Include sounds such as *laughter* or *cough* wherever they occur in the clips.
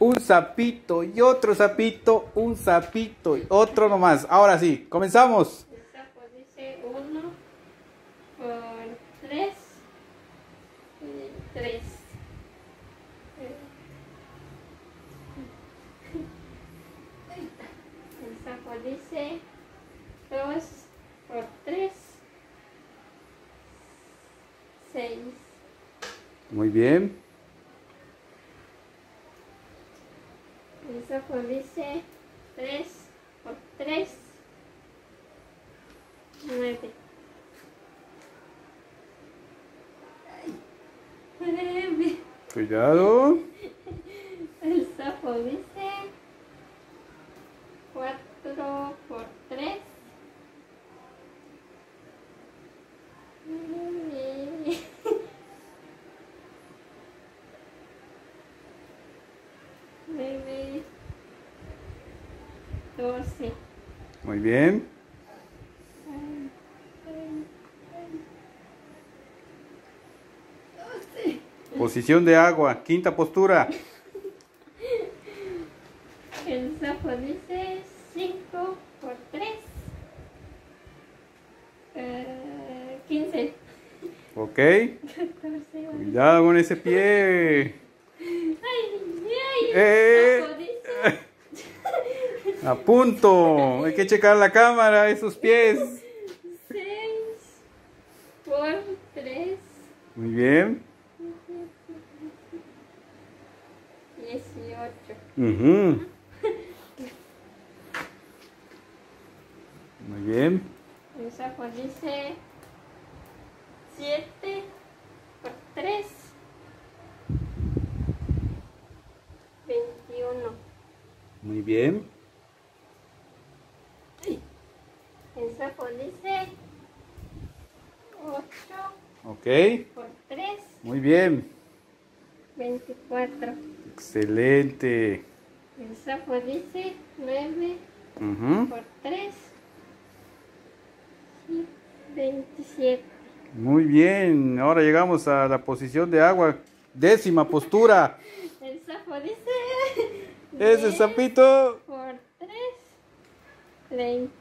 un sapito y otro sapito, un sapito y otro nomás. Ahora sí, comenzamos. El sapo dice uno por tres. Tres. El sapo dice dos por tres. Seis. Muy bien. El sapo dice tres por tres. Nueve. Nueve. Cuidado. 14. Muy bien. Posición de agua, quinta postura. El sapo dice 5 por 3. Uh, 15. Ok. *laughs* 14, Cuidado con ese pie. ay, ay. Eh. A punto. Hay que checar la cámara, esos pies. 6 por 3. Muy bien. 18. Ujú. Muy bien. 7 por 3. 21. Muy bien. El sapo dice 8 Ok. por 3, Muy bien. 24. Excelente. El sapo dice 9 Ujú. por 3, 27. Muy bien. Ahora llegamos a la posición de agua. Décima postura. *laughs* El sapo dice Ese 10 sapito. por 3, 30.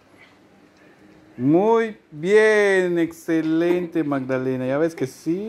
Muy bien. Excelente, Magdalena. Ya ves que sí.